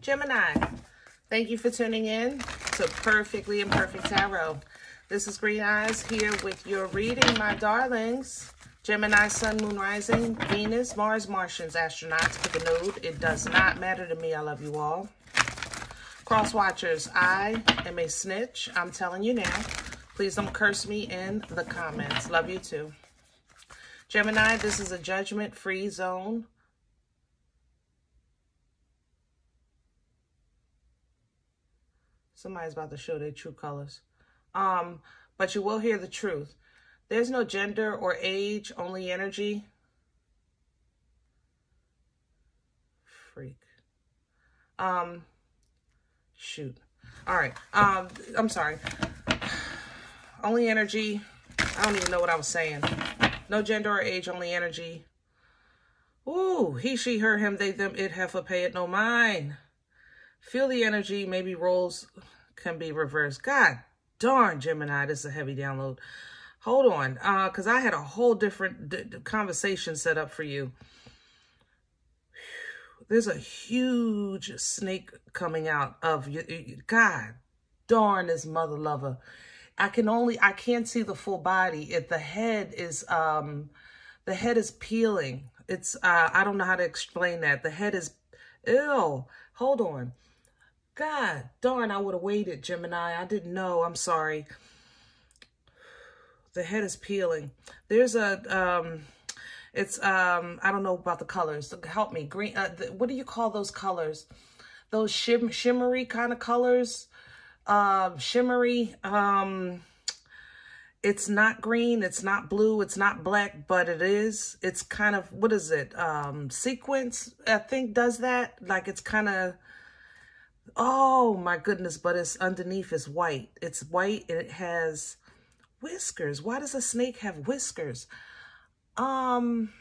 Gemini, thank you for tuning in to Perfectly Imperfect Tarot. This is Green Eyes here with your reading, my darlings. Gemini, Sun, Moon, Rising, Venus, Mars, Martians, astronauts, pick a node. It does not matter to me. I love you all. Cross watchers, I am a snitch. I'm telling you now. Please don't curse me in the comments. Love you too. Gemini, this is a judgment-free zone. Somebody's about to show their true colors. Um, but you will hear the truth. There's no gender or age, only energy. Freak. Um, shoot. All right. Um, I'm sorry. Only energy. I don't even know what I was saying. No gender or age, only energy. Ooh, he, she, her, him, they, them, it, heifer, pay it, no mind. Feel the energy. Maybe roles can be reversed. God darn, Gemini, this is a heavy download. Hold on, Uh, because uh, I had a whole different conversation set up for you. There's a huge snake coming out of you. God darn this mother lover. I can only, I can't see the full body. If the head is, um, the head is peeling. It's, uh, I don't know how to explain that. The head is, ew, hold on. God darn, I would have waited, Gemini. I didn't know. I'm sorry. The head is peeling. There's a, um, it's, um, I don't know about the colors. Help me. Green, uh, the, what do you call those colors? Those shim shimmery kind of colors. Uh, shimmery. Um, it's not green. It's not blue. It's not black, but it is. It's kind of, what is it? Um, sequence, I think, does that. Like, it's kind of Oh my goodness, but it's underneath is white. It's white and it has whiskers. Why does a snake have whiskers? Um,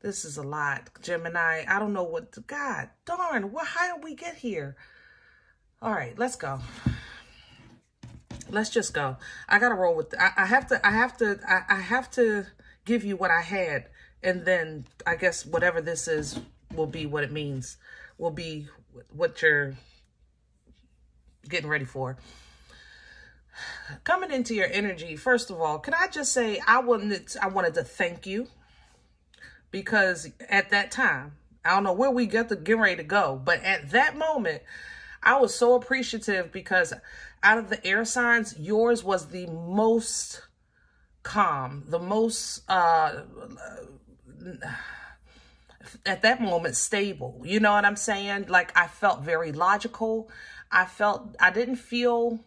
this is a lot, Gemini. I don't know what, to, God darn, what, how did we get here? All right, let's go. Let's just go. I gotta roll with, I, I have to, I have to, I, I have to give you what I had. And then I guess whatever this is will be what it means, will be what you're getting ready for. Coming into your energy, first of all, can I just say I wanted I wanted to thank you because at that time, I don't know where we got to get ready to go, but at that moment, I was so appreciative because out of the air signs, yours was the most calm, the most uh at that moment stable. You know what I'm saying? Like I felt very logical. I felt I didn't feel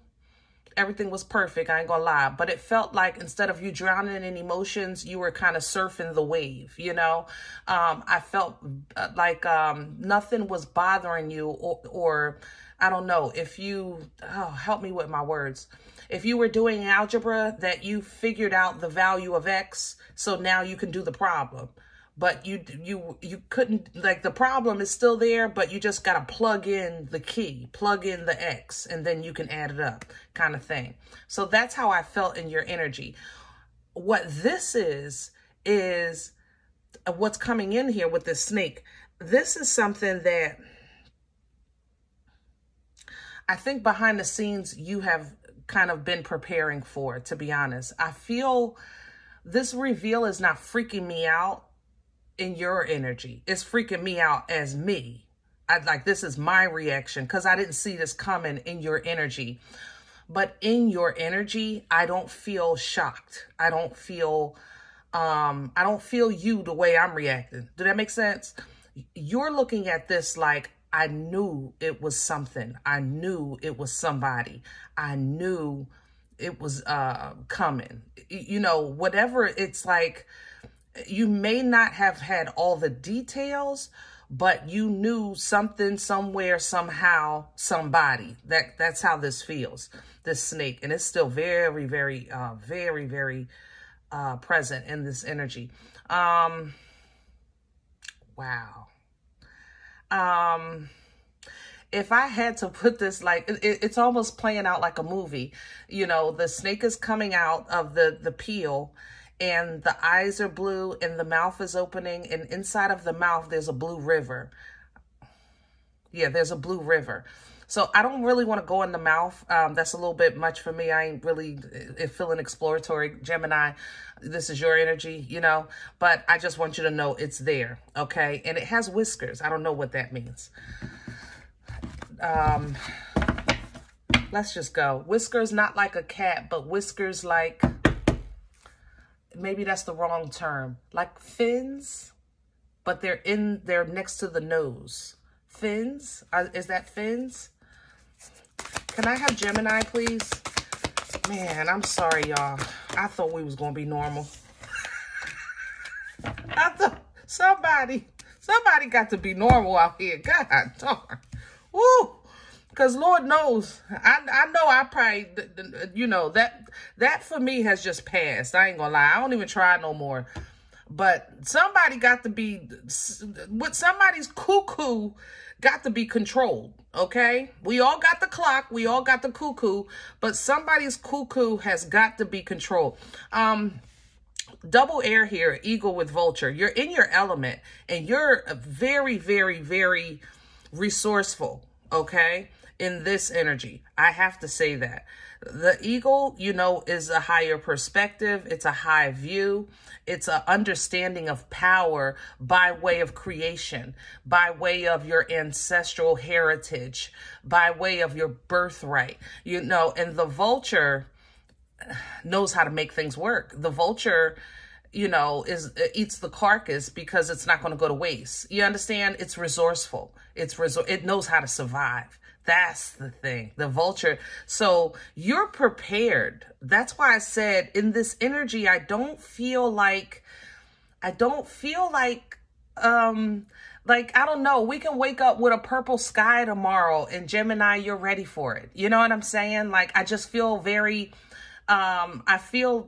everything was perfect. I ain't gonna lie, but it felt like instead of you drowning in emotions, you were kind of surfing the wave. You know, um, I felt uh, like um, nothing was bothering you, or, or I don't know if you oh help me with my words. If you were doing algebra, that you figured out the value of x, so now you can do the problem but you you you couldn't like the problem is still there but you just got to plug in the key plug in the x and then you can add it up kind of thing. So that's how i felt in your energy. What this is is uh, what's coming in here with this snake. This is something that i think behind the scenes you have kind of been preparing for to be honest. I feel this reveal is not freaking me out in your energy. It's freaking me out as me. I like this is my reaction because I didn't see this coming in your energy. But in your energy, I don't feel shocked. I don't feel um I don't feel you the way I'm reacting. Do that make sense? You're looking at this like I knew it was something. I knew it was somebody. I knew it was uh coming. You know, whatever it's like you may not have had all the details, but you knew something, somewhere, somehow, somebody. That That's how this feels, this snake. And it's still very, very, uh, very, very uh, present in this energy. Um, wow. Um, if I had to put this like, it, it's almost playing out like a movie. You know, the snake is coming out of the, the peel and the eyes are blue and the mouth is opening and inside of the mouth there's a blue river. Yeah, there's a blue river. So I don't really want to go in the mouth. Um, that's a little bit much for me. I ain't really uh, feeling exploratory. Gemini, this is your energy, you know. But I just want you to know it's there, okay? And it has whiskers. I don't know what that means. Um, let's just go. Whiskers not like a cat, but whiskers like, maybe that's the wrong term. Like fins, but they're in, they're next to the nose. Fins? Is that fins? Can I have Gemini, please? Man, I'm sorry, y'all. I thought we was going to be normal. I thought somebody, somebody got to be normal out here. God darn. Woo! Because Lord knows, I I know I probably, you know, that that for me has just passed. I ain't gonna lie. I don't even try no more. But somebody got to be, with somebody's cuckoo got to be controlled, okay? We all got the clock, we all got the cuckoo, but somebody's cuckoo has got to be controlled. Um, double air here, eagle with vulture. You're in your element and you're very, very, very resourceful, okay? In this energy. I have to say that. The eagle, you know, is a higher perspective. It's a high view. It's an understanding of power by way of creation, by way of your ancestral heritage, by way of your birthright, you know, and the vulture knows how to make things work. The vulture, you know, is eats the carcass because it's not going to go to waste. You understand? It's resourceful. It's resor- it knows how to survive. That's the thing, the vulture. So you're prepared. That's why I said in this energy, I don't feel like, I don't feel like, um, like, I don't know, we can wake up with a purple sky tomorrow and Gemini, you're ready for it. You know what I'm saying? Like, I just feel very, um, I feel,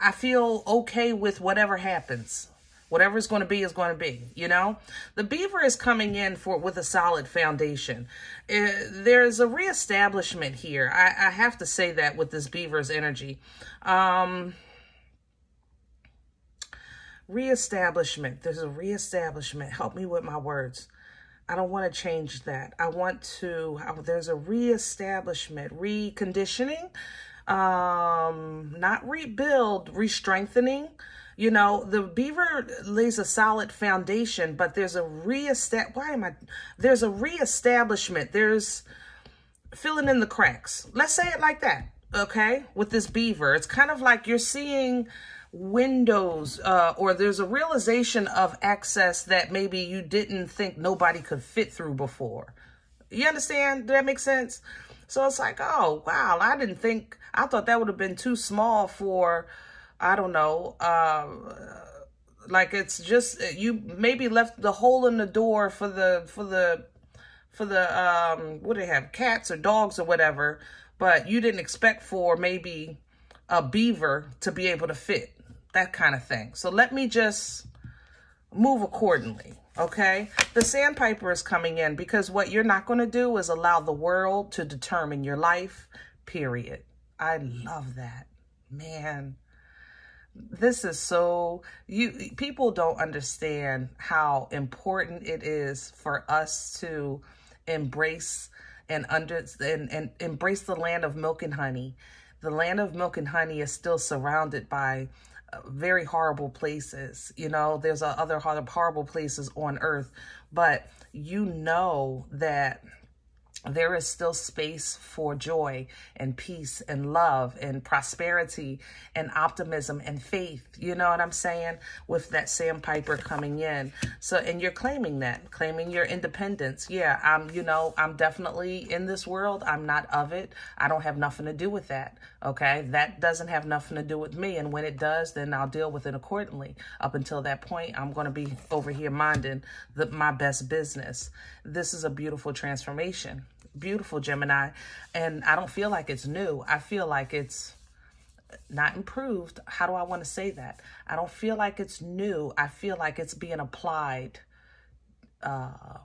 I feel okay with whatever happens. Whatever it's going to be is going to be, you know? The beaver is coming in for with a solid foundation. Uh, there's a reestablishment here. I, I, have to say that with this beaver's energy. Um, reestablishment. There's a reestablishment. Help me with my words. I don't want to change that. I want to, there's a reestablishment, reconditioning, um, not rebuild, re-strengthening, you know, the beaver lays a solid foundation, but there's a reestab. Why am I? There's a reestablishment. There's filling in the cracks. Let's say it like that. Okay, with this beaver, it's kind of like you're seeing windows uh, or there's a realization of access that maybe you didn't think nobody could fit through before. You understand? Does that make sense? So it's like, oh, wow, I didn't think, I thought that would have been too small for I don't know, um, like it's just, you maybe left the hole in the door for the, for the, for the, um, what do they have, cats or dogs or whatever, but you didn't expect for maybe a beaver to be able to fit, that kind of thing. So let me just move accordingly, okay? The sandpiper is coming in because what you're not going to do is allow the world to determine your life, period. I love that. Man, this is so you people don't understand how important it is for us to embrace and under and, and embrace the land of milk and honey. The land of milk and honey is still surrounded by uh, very horrible places you know? There's uh, other horrible places on earth. But you know that there is still space for joy and peace and love and prosperity and optimism and faith. You know what I'm saying? With that sandpiper coming in. So, and you're claiming that, claiming your independence. Yeah, I'm, you know, I'm definitely in this world. I'm not of it. I don't have nothing to do with that. Okay. That doesn't have nothing to do with me. And when it does, then I'll deal with it accordingly. Up until that point, I'm going to be over here minding the, my best business. This is a beautiful transformation beautiful Gemini. And I don't feel like it's new. I feel like it's not improved. How do I want to say that? I don't feel like it's new. I feel like it's being applied uh,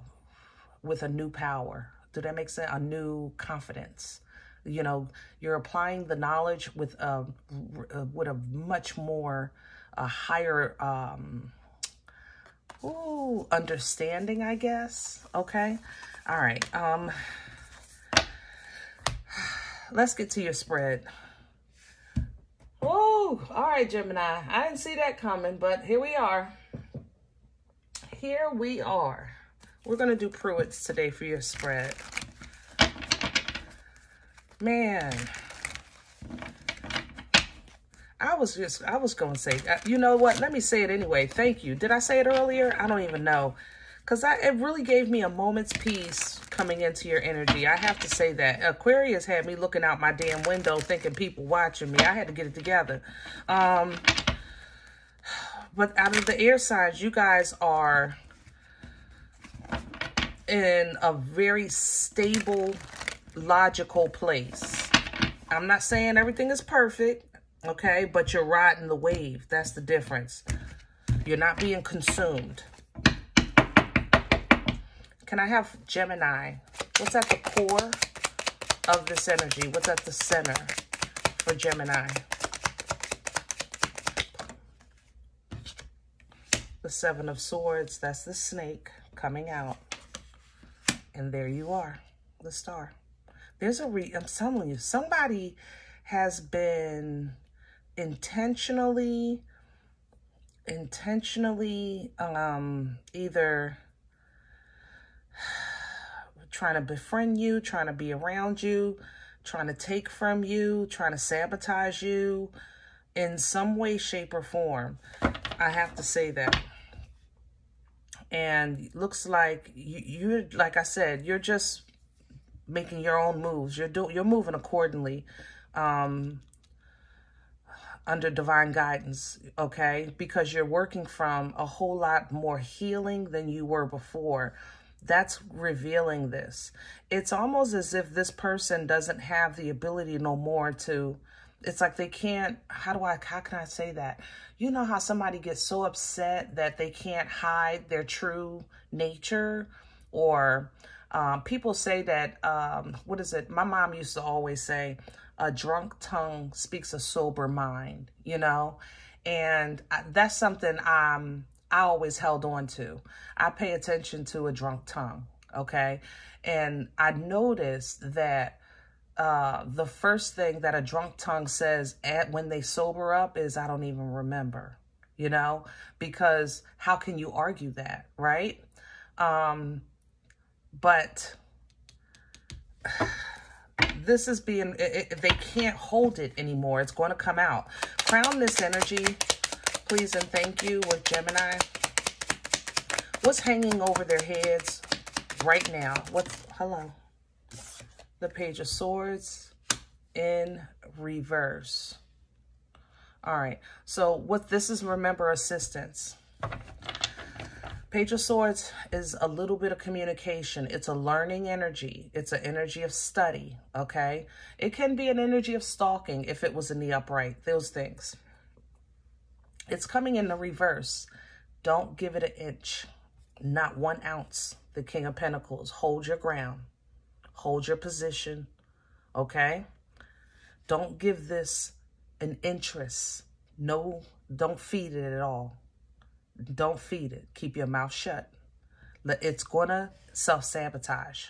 with a new power. Do that make sense? A new confidence. You know, you're applying the knowledge with a, with a much more, a higher, um, Ooh, understanding, I guess. Okay. All right. Um, let's get to your spread. Oh, all right, Gemini. I didn't see that coming, but here we are. Here we are. We're going to do Pruitt's today for your spread. Man. I was just, I was going to say, uh, you know what? Let me say it anyway. Thank you. Did I say it earlier? I don't even know. Because it really gave me a moment's peace coming into your energy. I have to say that. Aquarius had me looking out my damn window thinking people watching me. I had to get it together. Um, but out of the air signs, you guys are in a very stable, logical place. I'm not saying everything is perfect, okay? But you're riding the wave. That's the difference. You're not being consumed. Can I have Gemini? What's at the core of this energy? What's at the center for Gemini? The Seven of Swords, that's the snake coming out. And there you are, the star. There's a re, I'm telling you, somebody has been intentionally, intentionally um, either trying to befriend you, trying to be around you, trying to take from you, trying to sabotage you in some way, shape, or form. I have to say that. And looks like you, you're, like I said, you're just making your own moves. You're doing, you're moving accordingly, um, under divine guidance, okay? Because you're working from a whole lot more healing than you were before that's revealing this. It's almost as if this person doesn't have the ability no more to, it's like they can't, how do I, how can I say that? You know how somebody gets so upset that they can't hide their true nature or um, people say that, um, what is it? My mom used to always say, a drunk tongue speaks a sober mind, you know? And that's something I'm I always held on to. I pay attention to a drunk tongue, okay? And I noticed that uh, the first thing that a drunk tongue says at when they sober up is, I don't even remember, you know? Because how can you argue that, right? Um, but this is being, it, it, they can't hold it anymore. It's going to come out. Crown this energy please and thank you with Gemini. What's hanging over their heads right now? What's, hello. The Page of Swords in reverse. All right. So what this is, remember, assistance. Page of Swords is a little bit of communication. It's a learning energy. It's an energy of study, okay? It can be an energy of stalking if it was in the upright, those things. It's coming in the reverse. Don't give it an inch, not one ounce. The King of Pentacles. Hold your ground. Hold your position, okay? Don't give this an interest. No, don't feed it at all. Don't feed it. Keep your mouth shut. It's going to self-sabotage.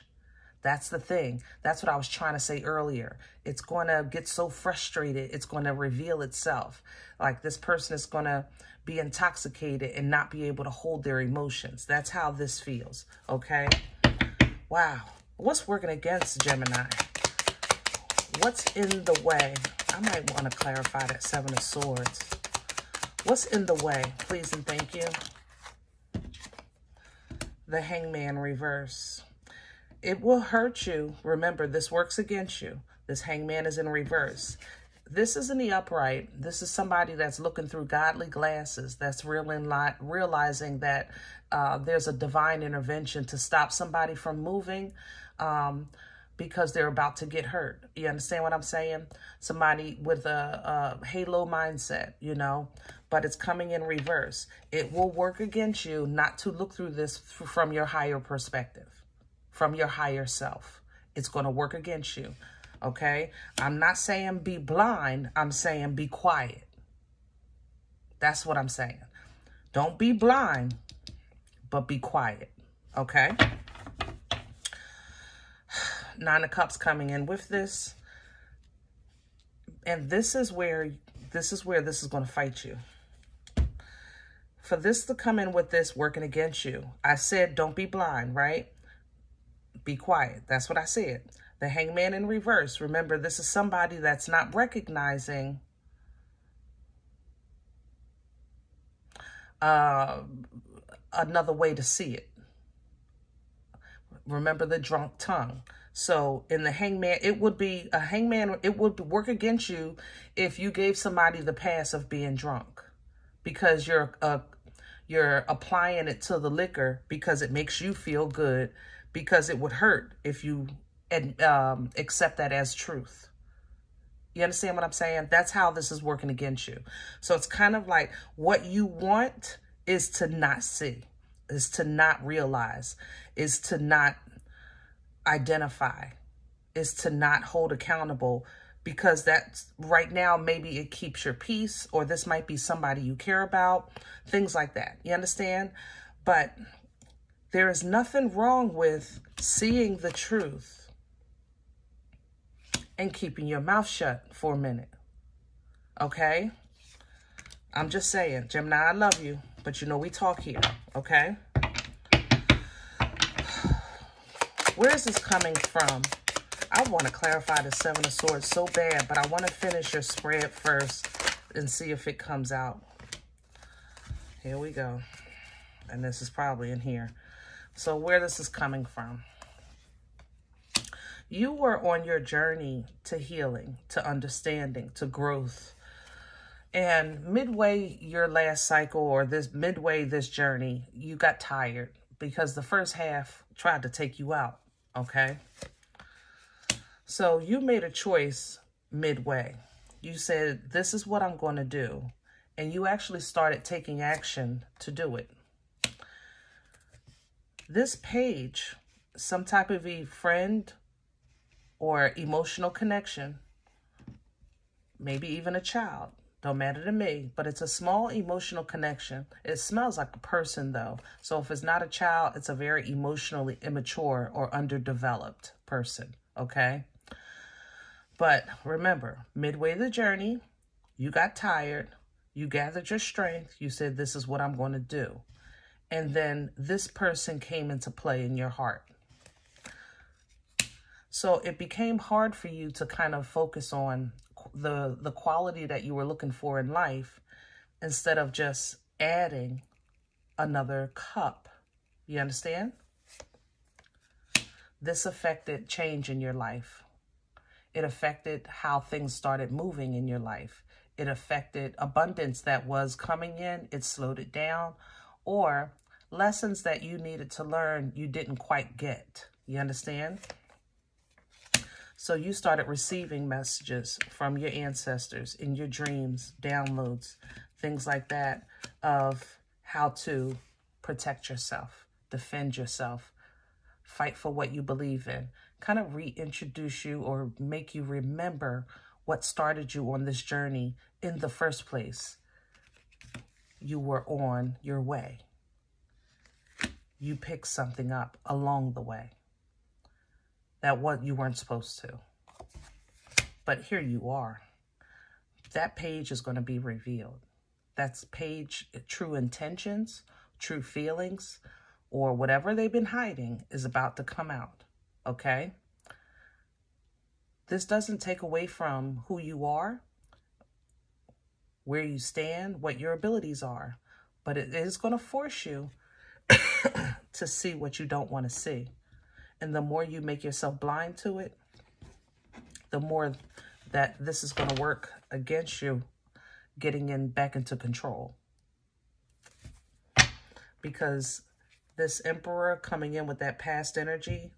That's the thing. That's what I was trying to say earlier. It's going to get so frustrated. It's going to reveal itself. Like this person is going to be intoxicated and not be able to hold their emotions. That's how this feels. Okay. Wow. What's working against Gemini? What's in the way? I might want to clarify that Seven of Swords. What's in the way? Please and thank you. The Hangman reverse. It will hurt you. Remember, this works against you. This hangman is in reverse. This is in the upright. This is somebody that's looking through godly glasses, that's realizing that uh, there's a divine intervention to stop somebody from moving um, because they're about to get hurt. You understand what I'm saying? Somebody with a, a halo mindset, you know, but it's coming in reverse. It will work against you not to look through this from your higher perspective from your higher self. It's going to work against you. Okay? I'm not saying be blind. I'm saying be quiet. That's what I'm saying. Don't be blind. but be quiet. Okay? Nine of Cups coming in with this. And this is where this is where this is going to fight you. For this to come in with this working against you, I said don't be blind, right? Be quiet. That's what I said. The hangman in reverse. Remember, this is somebody that's not recognizing uh, another way to see it. Remember the drunk tongue. So in the hangman, it would be a hangman, it would work against you if you gave somebody the pass of being drunk because you're uh, you're applying it to the liquor because it makes you feel good because it would hurt if you um, accept that as truth. You understand what I'm saying? That's how this is working against you. So it's kind of like what you want is to not see, is to not realize, is to not identify, is to not hold accountable because that's right now, maybe it keeps your peace or this might be somebody you care about, things like that. You understand? But there is nothing wrong with seeing the truth and keeping your mouth shut for a minute. Okay? I'm just saying, Gemini, I love you, but you know we talk here, okay? Where is this coming from? I want to clarify the Seven of Swords so bad, but I want to finish your spread first and see if it comes out. Here we go. And this is probably in here. So where this is coming from. You were on your journey to healing, to understanding, to growth. And midway your last cycle or this midway this journey, you got tired because the first half tried to take you out, okay? So you made a choice midway. You said, this is what I'm going to do. And you actually started taking action to do it. This page, some type of a friend or emotional connection, maybe even a child, don't matter to me, but it's a small emotional connection. It smells like a person though. So if it's not a child, it's a very emotionally immature or underdeveloped person, okay? But remember, midway the journey, you got tired, you gathered your strength, you said, this is what I'm going to do. And then this person came into play in your heart. So it became hard for you to kind of focus on the, the quality that you were looking for in life instead of just adding another cup. You understand? This affected change in your life. It affected how things started moving in your life. It affected abundance that was coming in. It slowed it down. Or lessons that you needed to learn you didn't quite get. You understand? So you started receiving messages from your ancestors in your dreams, downloads, things like that of how to protect yourself, defend yourself, fight for what you believe in, kind of reintroduce you or make you remember what started you on this journey in the first place. You were on your way. You picked something up along the way that what you weren't supposed to. But here you are. That page is going to be revealed. That's page true intentions, true feelings, or whatever they've been hiding is about to come out, okay? This doesn't take away from who you are, where you stand, what your abilities are, but it is going to force you to see what you don't want to see. And the more you make yourself blind to it, the more that this is going to work against you getting in back into control. Because this emperor coming in with that past energy,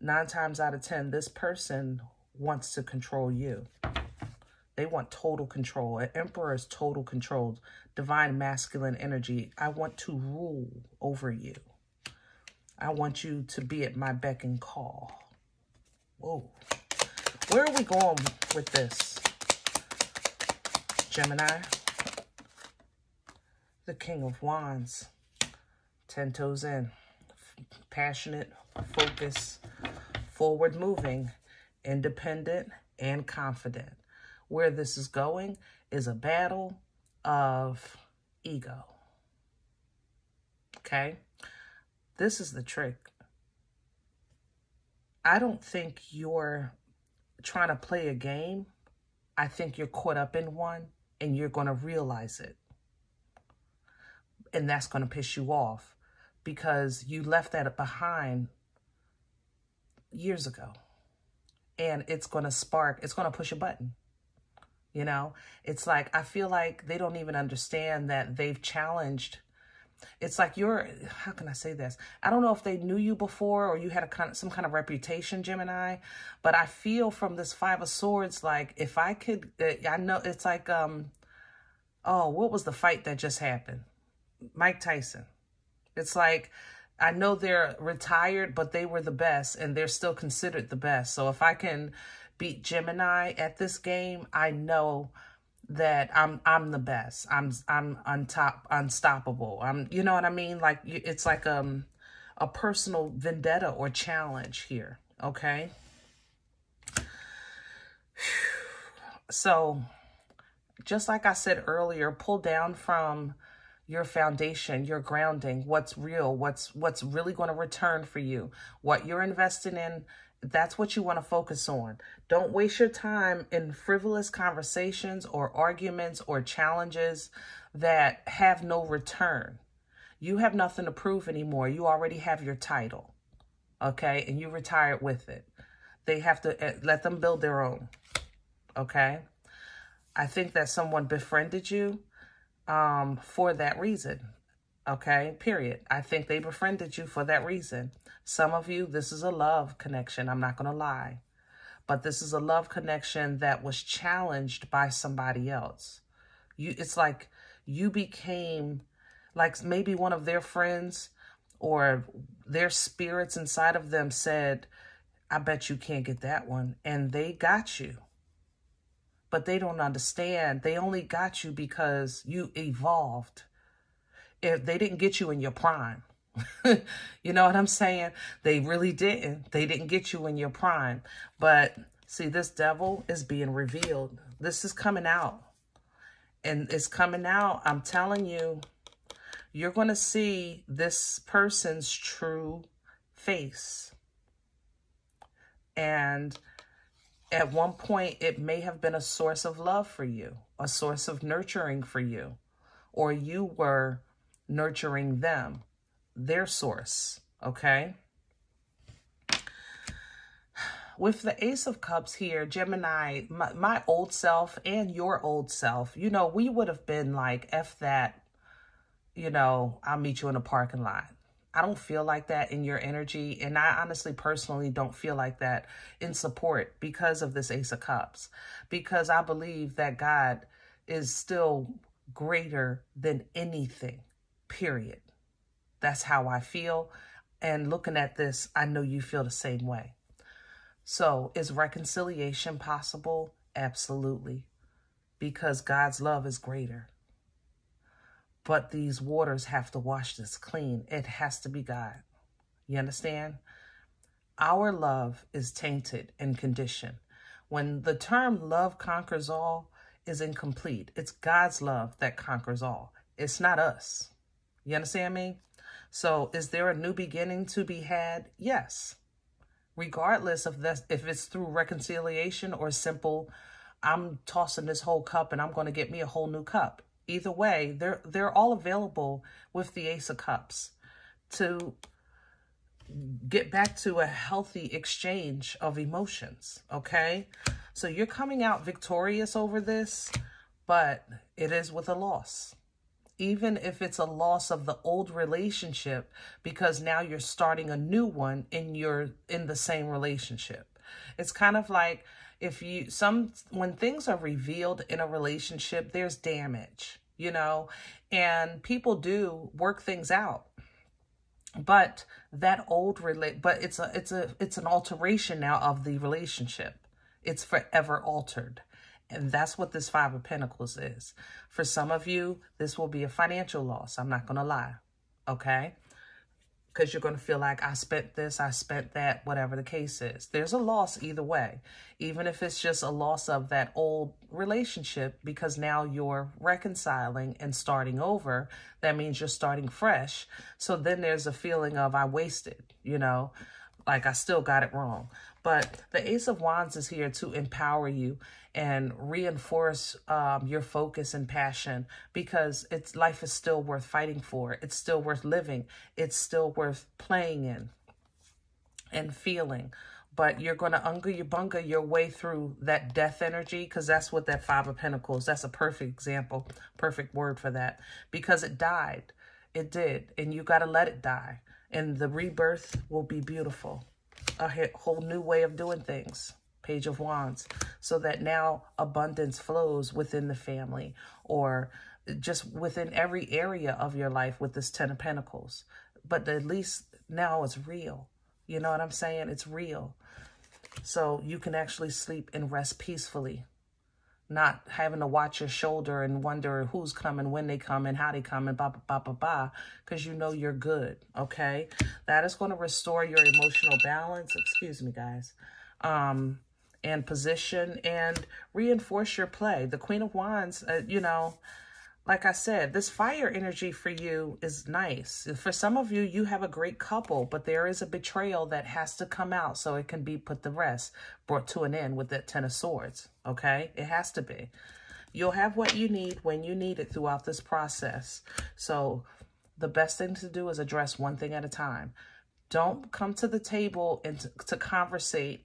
nine times out of 10, this person wants to control you. They want total control. An emperor is total control. Divine masculine energy. I want to rule over you. I want you to be at my beck and call. Whoa. Where are we going with this? Gemini. The King of Wands. 10 toes in, passionate, focused, forward moving, independent, and confident. Where this is going is a battle of ego. Okay? This is the trick. I don't think you're trying to play a game. I think you're caught up in one and you're going to realize it. And that's going to piss you off because you left that behind years ago. And it's going to spark, it's going to push a button. You know, it's like, I feel like they don't even understand that they've challenged. It's like you're, how can I say this? I don't know if they knew you before or you had a kind of, some kind of reputation, Gemini, but I feel from this Five of Swords, like if I could, uh, I know it's like, um, oh, what was the fight that just happened? Mike Tyson. It's like, I know they're retired, but they were the best and they're still considered the best. So if I can beat Gemini at this game, I know that I'm I'm the best. I'm I'm on top, unstoppable. I'm you know what I mean? Like it's like um a personal vendetta or challenge here, okay? So just like I said earlier, pull down from your foundation, your grounding, what's real, what's what's really going to return for you, what you're investing in that's what you want to focus on. Don't waste your time in frivolous conversations or arguments or challenges that have no return. You have nothing to prove anymore. You already have your title, okay? And you retired with it. They have to uh, let them build their own, okay? I think that someone befriended you um, for that reason. Okay, period. I think they befriended you for that reason. Some of you, this is a love connection. I'm not going to lie. But this is a love connection that was challenged by somebody else. You, It's like you became like maybe one of their friends or their spirits inside of them said, I bet you can't get that one. And they got you. But they don't understand. They only got you because you evolved if they didn't get you in your prime. you know what I'm saying? They really didn't. They didn't get you in your prime. But see, this devil is being revealed. This is coming out. And it's coming out. I'm telling you, you're going to see this person's true face. And at one point, it may have been a source of love for you, a source of nurturing for you, or you were nurturing them, their source, okay? With the Ace of Cups here, Gemini, my, my old self and your old self, you know, we would have been like, F that, you know, I'll meet you in a parking lot. I don't feel like that in your energy. And I honestly, personally don't feel like that in support because of this Ace of Cups. Because I believe that God is still greater than anything period. That's how I feel. And looking at this, I know you feel the same way. So is reconciliation possible? Absolutely. Because God's love is greater. But these waters have to wash this clean. It has to be God. You understand? Our love is tainted and conditioned. When the term love conquers all is incomplete, it's God's love that conquers all. It's not us. You understand me? So is there a new beginning to be had? Yes. Regardless of this, if it's through reconciliation or simple, I'm tossing this whole cup and I'm going to get me a whole new cup. Either way, they're they're all available with the Ace of Cups to get back to a healthy exchange of emotions, okay? So you're coming out victorious over this, but it is with a loss even if it's a loss of the old relationship because now you're starting a new one and you're in the same relationship. It's kind of like if you some when things are revealed in a relationship, there's damage, you know, and people do work things out. But that old relate but it's a it's a it's an alteration now of the relationship. It's forever altered. And that's what this Five of Pentacles is. For some of you, this will be a financial loss. I'm not going to lie. Okay? Because you're going to feel like I spent this, I spent that, whatever the case is. There's a loss either way, even if it's just a loss of that old relationship because now you're reconciling and starting over. That means you're starting fresh. So then there's a feeling of I wasted, you know, like I still got it wrong. But the Ace of Wands is here to empower you and reinforce um, your focus and passion because it's life is still worth fighting for. It's still worth living. It's still worth playing in and feeling. But you're going to unga your bunga your way through that death energy because that's what that Five of Pentacles, that's a perfect example, perfect word for that. Because it died. It did. And you got to let it die. And the rebirth will be beautiful. A whole new way of doing things. Page of Wands, so that now abundance flows within the family or just within every area of your life with this Ten of Pentacles. But at least now it's real. You know what I'm saying? It's real. So you can actually sleep and rest peacefully, not having to watch your shoulder and wonder who's coming, when they come, and how they come, and blah, blah, blah, blah, blah, because you know you're good, okay? That is going to restore your emotional balance. Excuse me, guys. Um, and position and reinforce your play. The Queen of Wands, uh, you know, like I said, this fire energy for you is nice. For some of you, you have a great couple, but there is a betrayal that has to come out so it can be put to rest, brought to an end with that Ten of Swords, okay? It has to be. You'll have what you need when you need it throughout this process. So the best thing to do is address one thing at a time. Don't come to the table and to, to conversate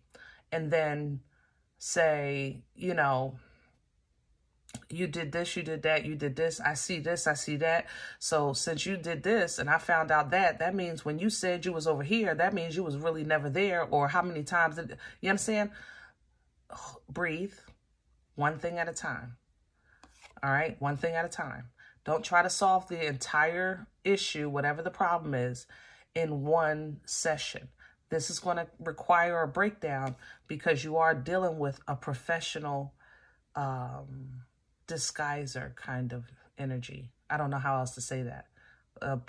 and then say, you know, you did this, you did that, you did this, I see this, I see that. So since you did this and I found out that, that means when you said you was over here, that means you was really never there or how many times, did, you understand? Breathe, one thing at a time. All right, one thing at a time. Don't try to solve the entire issue, whatever the problem is, in one session. This is going to require a breakdown because you are dealing with a professional um, disguiser kind of energy. I don't know how else to say that. A,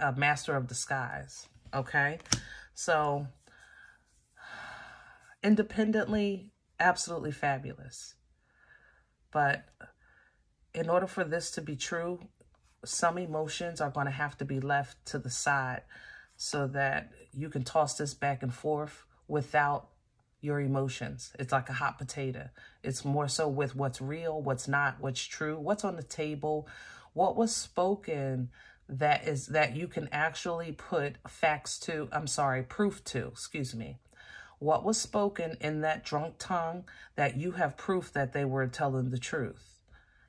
a master of disguise. Okay. So independently, absolutely fabulous. But in order for this to be true, some emotions are going to have to be left to the side so that you can toss this back and forth without your emotions. It's like a hot potato. It's more so with what's real, what's not, what's true, what's on the table, what was spoken that is that you can actually put facts to, I'm sorry, proof to, excuse me. What was spoken in that drunk tongue that you have proof that they were telling the truth.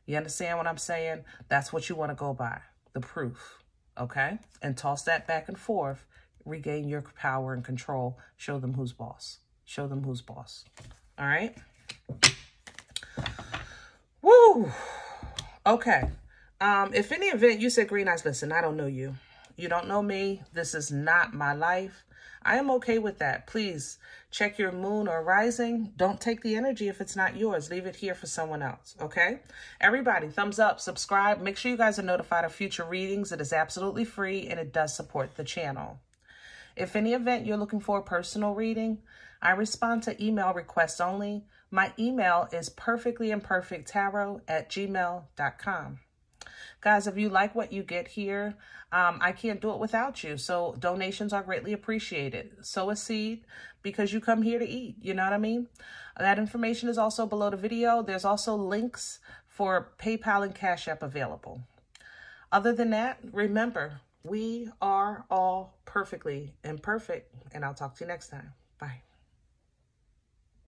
You understand what I'm saying? That's what you want to go by, the proof okay? And toss that back and forth. Regain your power and control. Show them who's boss. Show them who's boss. All right? Woo! Okay. Um, if any event you said green eyes, listen, I don't know you. You don't know me. This is not my life. I am okay with that. Please check your moon or rising. Don't take the energy if it's not yours. Leave it here for someone else, okay? Everybody, thumbs up, subscribe. Make sure you guys are notified of future readings. It is absolutely free and it does support the channel. If any event you're looking for a personal reading, I respond to email requests only. My email is perfectlyimperfecttarot at gmail.com. Guys, if you like what you get here, um, I can't do it without you. So donations are greatly appreciated. Sow a seed because you come here to eat. You know what I mean? That information is also below the video. There's also links for PayPal and Cash App available. Other than that, remember, we are all perfectly imperfect. And I'll talk to you next time. Bye.